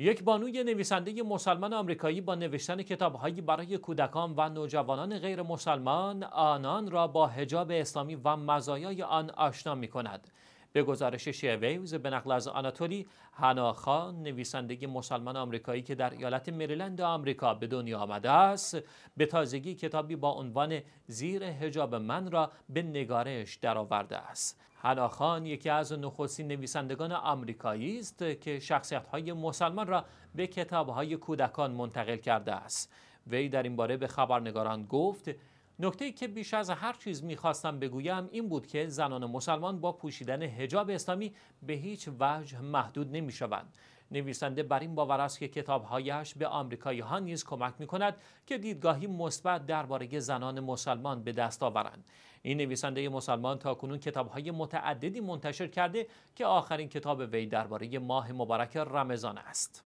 یک بانوی نویسنده مسلمان آمریکایی با نوشتن کتابهایی برای کودکان و نوجوانان غیر مسلمان آنان را با حجاب اسلامی و مزایای آن آشنا می کند. به گزارش شیویوز به نقل از آناتولی هنا خان نویسنده مسلمان آمریکایی که در ایالت مریلند آمریکا به دنیا آمده است به تازگی کتابی با عنوان زیر حجاب من را به نگارش درآورده است. هنا خان یکی از نخستین نویسندگان آمریکایی است که شخصیت‌های مسلمان را به کتاب‌های کودکان منتقل کرده است. وی در این باره به خبرنگاران گفت نکته که بیش از هر چیز می‌خواستم بگویم این بود که زنان مسلمان با پوشیدن حجاب اسلامی به هیچ وجه محدود نمی‌شوند. نویسنده بر این باور است که کتابهایش به آمریکایی ها نیز کمک می کند که دیدگاهی مثبت درباره زنان مسلمان به دست آورند. این نویسنده مسلمان تاکنون کتابهای متعددی منتشر کرده که آخرین کتاب وی درباره ماه مبارک رمضان است.